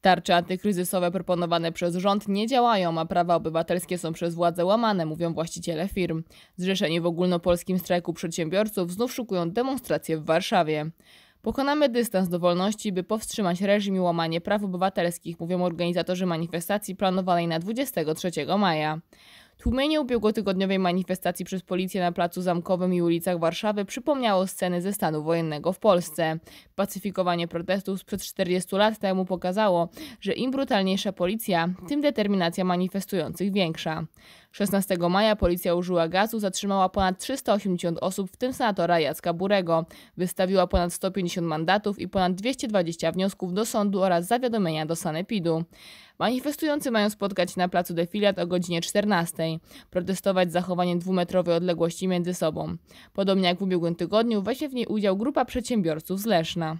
Tarcze antykryzysowe proponowane przez rząd nie działają, a prawa obywatelskie są przez władze łamane, mówią właściciele firm. Zrzeszeni w ogólnopolskim strajku przedsiębiorców znów szukują demonstracje w Warszawie. Pokonamy dystans do wolności, by powstrzymać reżim i łamanie praw obywatelskich, mówią organizatorzy manifestacji planowanej na 23 maja. Tłumienie ubiegłotygodniowej manifestacji przez policję na Placu Zamkowym i ulicach Warszawy przypomniało sceny ze stanu wojennego w Polsce. Pacyfikowanie protestów sprzed 40 lat temu pokazało, że im brutalniejsza policja, tym determinacja manifestujących większa. 16 maja policja użyła gazu, zatrzymała ponad 380 osób, w tym senatora Jacka Burego. Wystawiła ponad 150 mandatów i ponad 220 wniosków do sądu oraz zawiadomienia do sanepidu. Manifestujący mają spotkać na placu Defilat o godzinie 14. Protestować zachowaniem dwumetrowej odległości między sobą. Podobnie jak w ubiegłym tygodniu weźmie w niej udział grupa przedsiębiorców z Leszna.